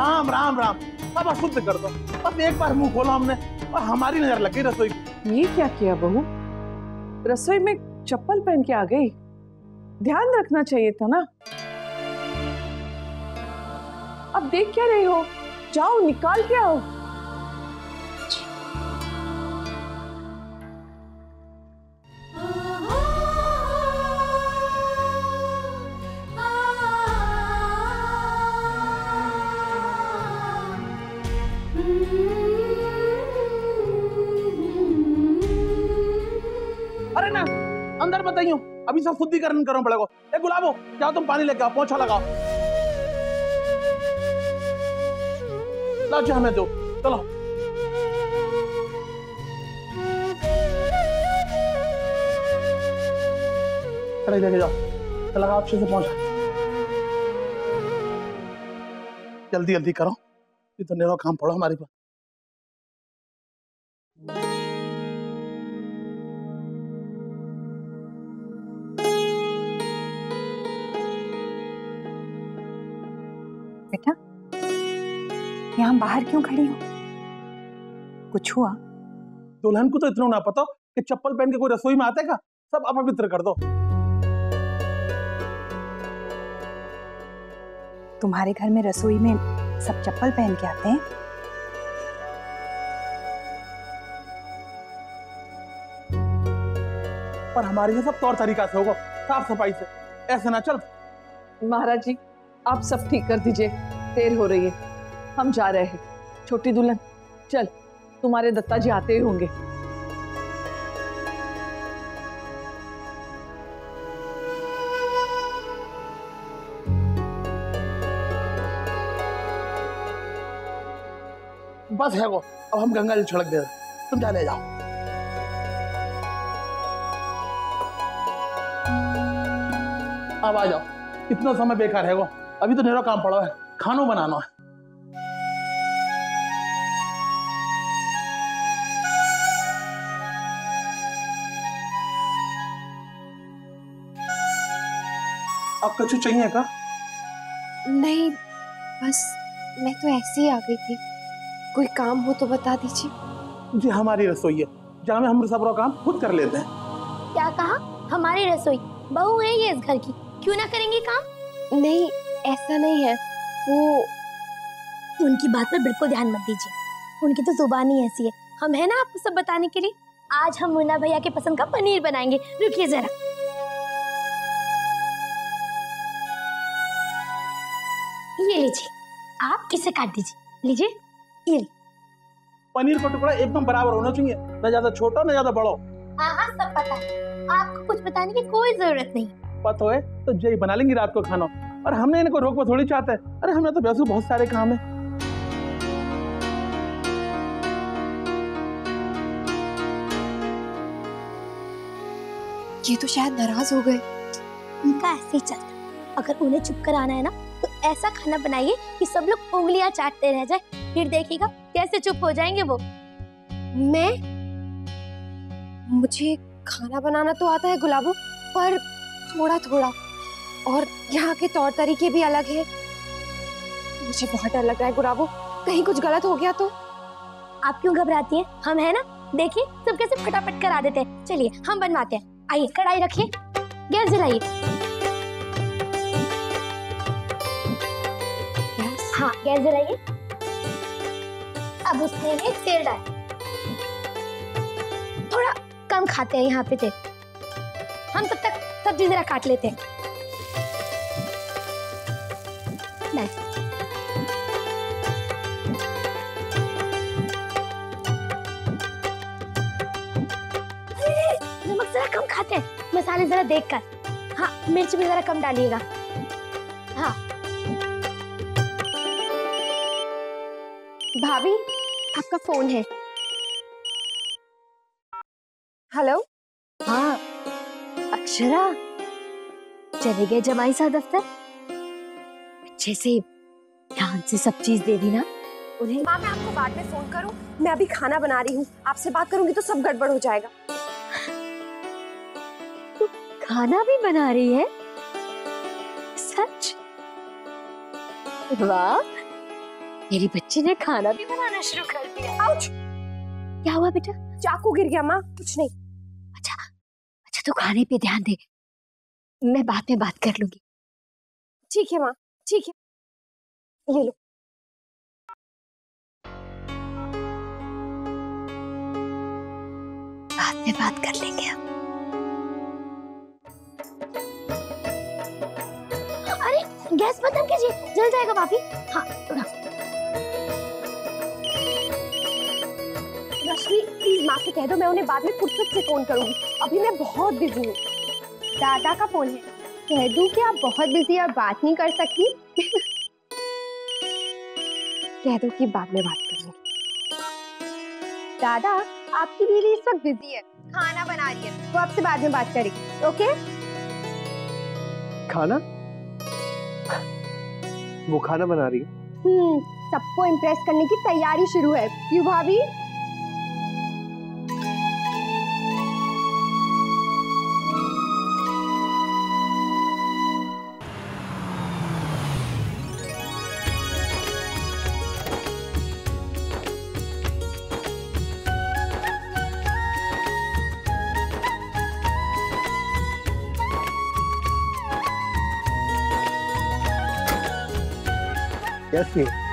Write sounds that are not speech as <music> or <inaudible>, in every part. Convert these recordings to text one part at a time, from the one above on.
राम राम राम। अब अशुद्ध कर दो। बस एक बार मुँह खोला हमने। और हमारी नज़र लग गई रसोई। ये क्या किया बहू? रसोई में चप्पल पहन के आ गई? ध्यान रखना चाहिए था ना? अब देख क्या रही हो? जाओ, निकाल के आओ। अंदर बताइयो अभी सब शुद्धिकरण करो पड़ेगा ए, गुलाबो, जाओ तुम पानी लेके आओ, पोछा लगाओ। लाओ हमें दो। चलो। अरे लेके जाओ। चल अच्छे से पहुँचा जल्दी जल्दी करो। ये तो नेरो काम पड़ो हमारे पास बेटा यहाँ बाहर क्यों खड़ी हो? कुछ हुआ? दुल्हन को तो इतना ना पता कि चप्पल पहन के कोई रसोई में आते का सब अपवित्र कर दो। तुम्हारे घर में रसोई में सब चप्पल पहन के आते हैं? पर हमारे यहाँ सब तौर तरीका से होगा। साफ़ सफ़ाई से। ऐसे ना चल। महाराज जी आप सब ठीक कर दीजिए, देर हो रही है। हम जा रहे हैं। छोटी दुल्हन, चल, तुम्हारे दत्ता जी आते ही होंगे। बस है वो। अब हम गंगा जी छिड़क दे रहे तुम जा ले जाओ। अब आ जाओ। इतना समय बेकार है वो। अभी तो नेरो काम पड़ा है। खानो बनाना है। अब कछु चाहिए का? नहीं बस मैं तो ऐसे ही आ गई थी। कोई काम हो तो बता दीजिए। जी हमारी रसोई है। जहाँ में हम सब काम खुद कर लेते हैं। क्या कहा? हमारी रसोई। बहू है ये इस घर की। क्यों ना करेंगे काम? नहीं ऐसा नहीं है। वो उनकी बात पर बिल्कुल ध्यान मत दीजिए। उनकी तो ज़ुबान ही ऐसी है। हम है ना आपको सब बताने के लिए? आज हम मुन्ना भैया के पसंद का पनीर बनाएँगे। रुकिए जरा। ये लीजिए। आप इसे काट दीजिए। लीजिए। ये ली। पनीर का टुकड़ा एकदम बराबर होना चाहिए। न ज़्यादा छोटा न ज़्यादा बड़ो। हाँ हाँ सब पता है। आपको कुछ बताने की कोई ज़रूरत नहीं। पता है तो जय बना लेंगे रात को खाना। और हमने इनको रोक पर थोड़ी चाहते हैं। अरे हमने तो वैसे बहुत सारे काम है। ये तो शायद नाराज़ हो गए। उनका ऐसे ही चलता। अगर उन्हें चुप कर आना है ना तो ऐसा खाना बनाइए कि सब लोग उंगलियाँ चाटते रह जाए। फिर देखिएगा कैसे चुप हो जाएँगे वो। मैं? मुझे खाना बनाना तो आता है गुलाबो पर थोड़ा थोड़ा और यहाँ के तौर तरीके भी अलग है। मुझे बहुत डर लग रहा है गुलाबो कहीं कुछ गलत हो गया तो? आप क्यों घबराती हैं? हम है ना? देखिए सब कैसे फटाफट करा देते हैं। चलिए हम बनवाते हैं। आइए कढ़ाई रखिए। गैस जलाइए। हाँ गैस जलाइए। अब उसमें में तेल डाल। थोड़ा कम खाते हैं यहाँ पे तेल। हम तब तक सब्ज़ी जरा काट लेते हैं। जरा देख कर हाँ मिर्च भी जरा कम डालिएगा। हाँ। भाभी, आपका फ़ोन है। हेलो? हाँ। अक्षरा? चले गए जमाई सा दफ्तर। अच्छे से ध्यान से सब चीज़ दे दी ना। उन्हें माँ, मैं आपको बाद में फ़ोन करूँ। मैं अभी खाना बना रही हूँ। आपसे बात करूँगी तो सब गड़बड़ हो जाएगा। खाना भी बना रही है। सच? वाह! मेरी बच्ची ने खाना भी बनाना शुरू कर दिया। आउच क्या हुआ बेटा? चाकू गिर गया माँ। कुछ नहीं। अच्छा अच्छा तू खाने पे ध्यान दे। मैं बाद में बात कर लूँगी। ठीक है माँ। ठीक है। ये लो। बाद में बात कर लेंगे हम। गैस बंद कीजिए जल जाएगा भाभी। हाँ रश्मि प्लीज़ माँ से कह दो, मैं उन्हें बाद में फुर्सत से फ़ोन करूँगी। अभी मैं बहुत बिज़ी हूँ। दादा का फ़ोन है। कह दूँ कि आप बहुत बिज़ी और बात नहीं कर सकती? <laughs> कह दो कि बाद में बात करूँगी दादा, आपकी बीवी इस वक्त बिज़ी है। खाना बना रही है। वो आपसे बाद में बात करेगी। ओके? खाना? वो खाना बना रही है। हम्म सबको इम्प्रेस करने की तैयारी शुरू है। यू भाभी कैसी है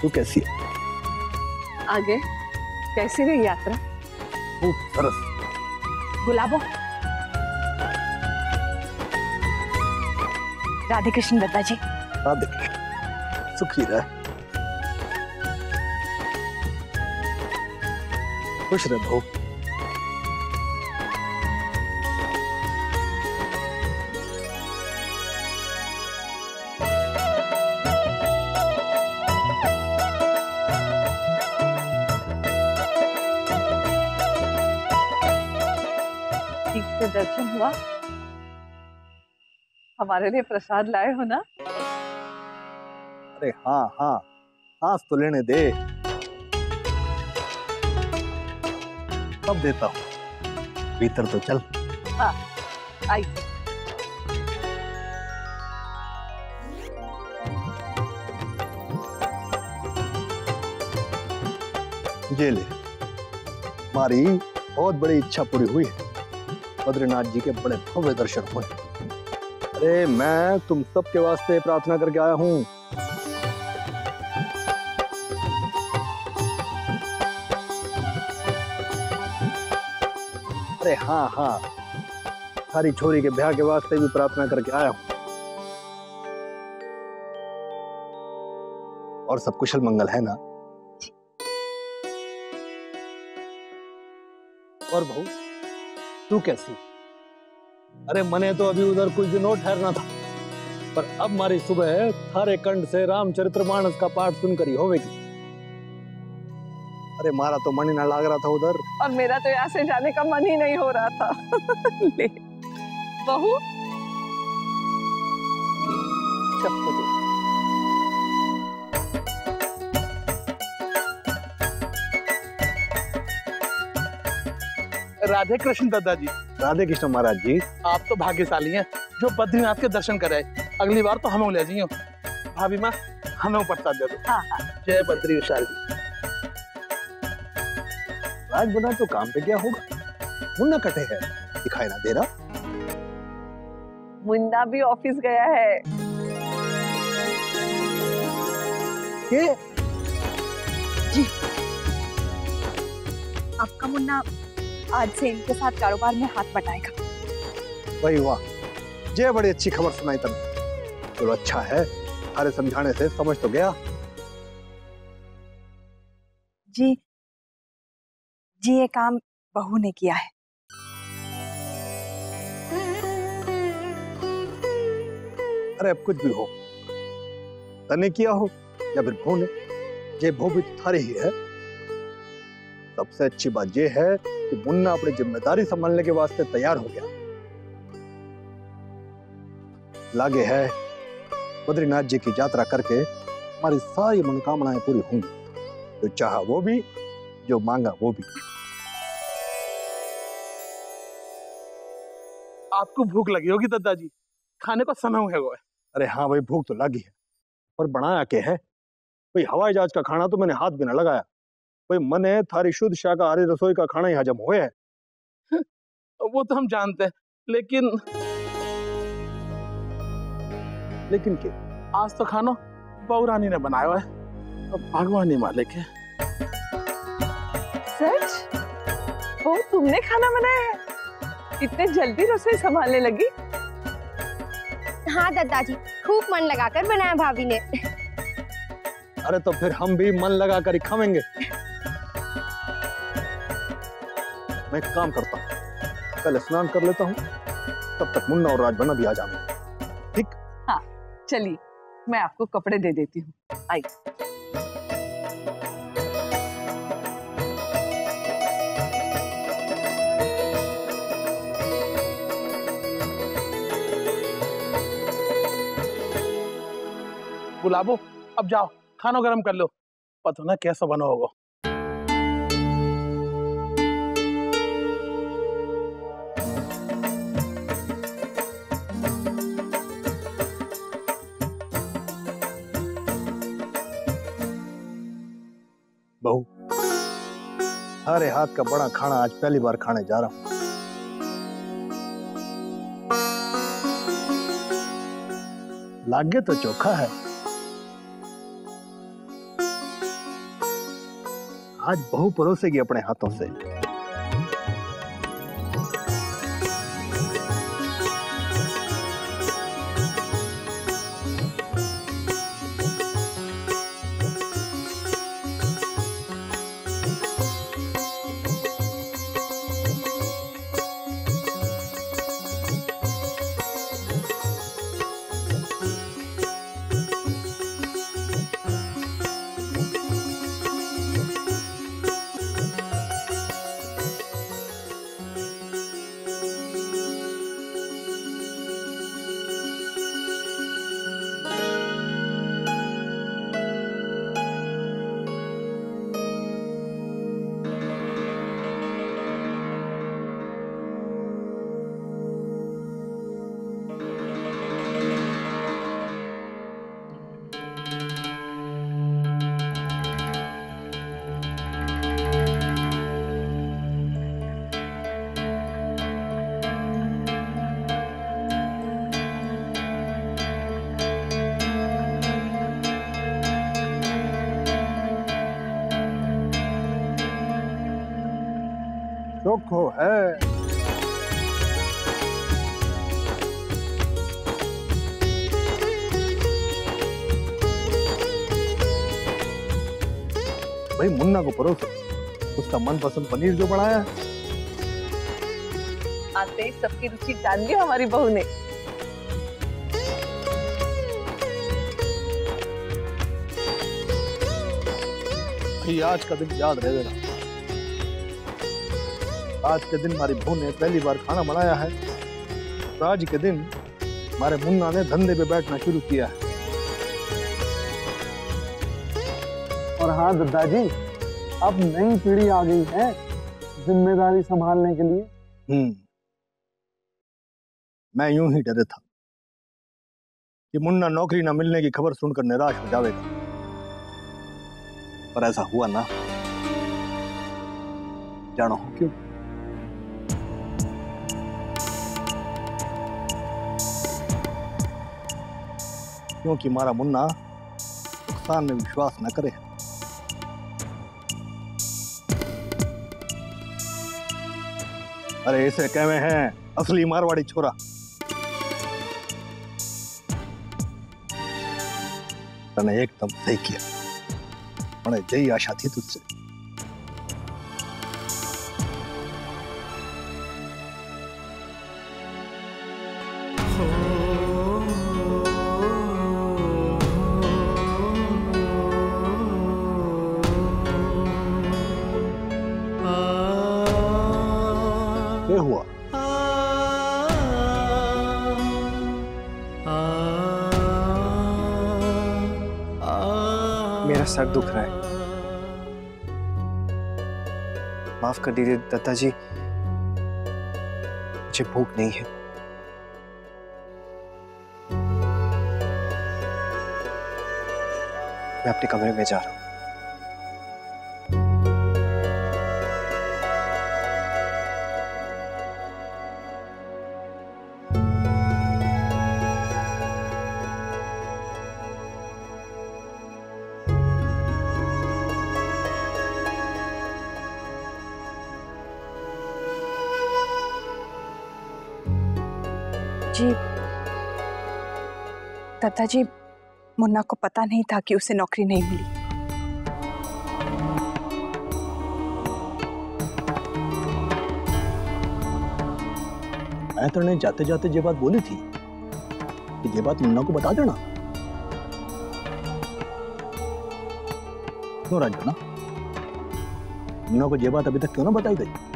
तू कैसी है आगे कैसी रही यात्रा खूब सरस गुलाबो राधे कृष्ण दत्ता जी राधे सुखी रह खुश रह ठीक से दर्शन हुआ। हमारे लिए प्रसाद लाए हो ना? अरे हाँ हाँ। सांस तो लेने दे। सब देता हूँ? भीतर तो चल। हाँ आई। ये ले। हमारी बहुत बड़ी इच्छा पूरी हुई है। बद्रीनाथ जी के बड़े भव्य दर्शन हुए। अरे मैं तुम सबके वास्ते प्रार्थना करके आया हूँ। अरे हाँ हाँ। हरी छोरी के ब्याह के वास्ते भी प्रार्थना करके आया हूँ। और सब कुशल मंगल है ना? और बहू? तू कैसी? अरे मने तो अभी उधर कुछ दिनों ठहरना था, पर अब मारी सुबह थारे कंठ से रामचरित्र मानस का पाठ सुनकर ही होवेगी। अरे मारा तो मन ही ना लाग रहा था उधर। और मेरा तो यहाँ से जाने का मन ही नहीं हो रहा था। <laughs> बहू। राधे कृष्ण दादाजी। राधे कृष्ण महाराज जी। आप तो भाग्यशाली हैं जो बद्रीनाथ के दर्शन करे अगली बार तो हम ले जाइयो भाभी माँ हमें प्रसाद दे दो। हाँ हाँ। जय बद्री विशाल जी राज बना तो काम पे क्या होगा। मुन्ना कटे है। दिखाई ना दे रहा। मुन्ना भी ऑफ़िस गया है। के आपका मुन्ना आज से इनके साथ कारोबार में हाथ बटाएगा। वही वाह जय बड़ी अच्छी खबर सुनाई तने। चलो अच्छा है। अरे समझाने से समझ तो गया। जी जी ये काम बहू ने किया है। अरे अब कुछ भी हो। तने किया हो या फिर भू ने ये भो भी तो थारी ही है। सबसे अच्छी बात यह है कि मुन्ना अपनी ज़िम्मेदारी संभालने के वास्ते तैयार हो गया। लागे है बद्रीनाथ जी की यात्रा करके हमारी सारी मनोकामनाएँ पूरी होंगी जो चाहा वो भी जो मांगा वो भी। आपको भूख लगी होगी दादाजी खाने को समय है वो। अरे हाँ भाई भूख तो लगी है। पर बनाया के है? कोई हवाई जहाज़ का खाना तो मैंने हाथ भी ना लगाया। कोई मने थारी शुद्ध शाकाहारी रसोई का खाना ही हजम हुए है। <laughs> वो तो हम जानते हैं लेकिन लेकिन के आज तो खानो बहुरानी ने बनाया है। अब भगवान ही मालिक है। सच? वो तुमने खाना बनाया है? इतने जल्दी रसोई संभालने लगी? हाँ दादाजी खूब मन लगाकर बनाया भाभी ने। अरे तो फिर हम भी मन लगा कर ही खावेंगे। मैं काम करता हूँ। कल स्नान कर लेता हूँ तब तक मुन्ना और राजबन्ना भी आ जाएँगे। चलिए मैं आपको कपड़े दे देती हूँ। आई गुलाबो अब जाओ खाना गरम कर लो। पता ना कैसा बना होगा। हरे हाथ का बड़ा खाना आज पहली बार खाने जा रहा हूँ। लागे तो चोखा है। आज बहु परोसेगी अपने हाथों से। चोखो है। भाई मुन्ना को परोसो। उसका मनपसंद पनीर जो बनाया है। आते ही सबकी रुचि जान ली हमारी बहू ने। आज का दिन याद रहेगा आज के दिन हमारी बहू ने पहली बार खाना बनाया है। और आज के दिन हमारे मुन्ना ने धंधे पे बैठना शुरू किया है। और हाँ दादाजी अब नई पीढ़ी आ गई है ज़िम्मेदारी संभालने के लिए। हम्म। मैं यूँ ही डरे था कि मुन्ना नौकरी ना मिलने की खबर सुनकर निराश हो जाएगा पर ऐसा हुआ ना। जानो। क्यों? क्योंकि मारा मुन्ना नुकसान में विश्वास न करे। अरे इसे कहे हैं? असली मारवाड़ी छोरा। तने एकदम सही किया। मैंने यही आशा थी तुझसे। मेरा दुख रहा है। माफ़ कर दीजिए दत्ता जी मुझे भूख नहीं है। मैं अपने कमरे में जा रहा हूँ। जी। दत्ता जी मुन्ना को पता नहीं था कि उसे नौकरी नहीं मिली। मैं तो जाते जाते ये बात बोली थी कि ये बात मुन्ना को बता देना। क्यों राजना मुन्ना को ये बात अभी तक क्यों ना बताई गई?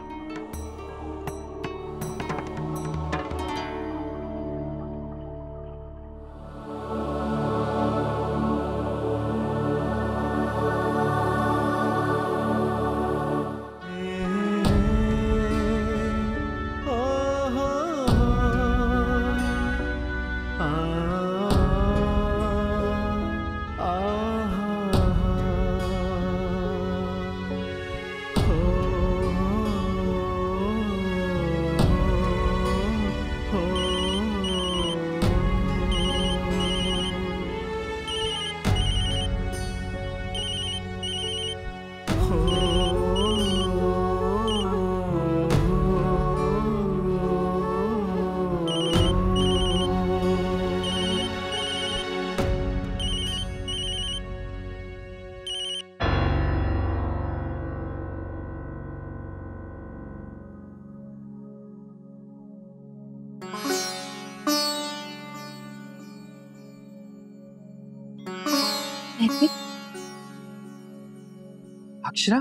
अक्षरा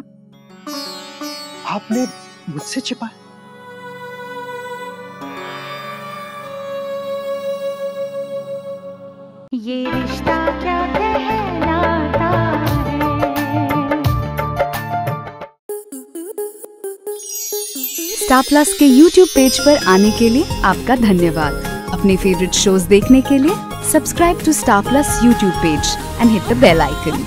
आपने मुझसे छिपाया ये रिश्ता क्या कहलाता है? स्टार प्लस के यूट्यूब पेज पर आने के लिए आपका धन्यवाद। अपने फेवरेट शोज़ देखने के लिए subscribe to Star Plus YouTube page and hit the bell icon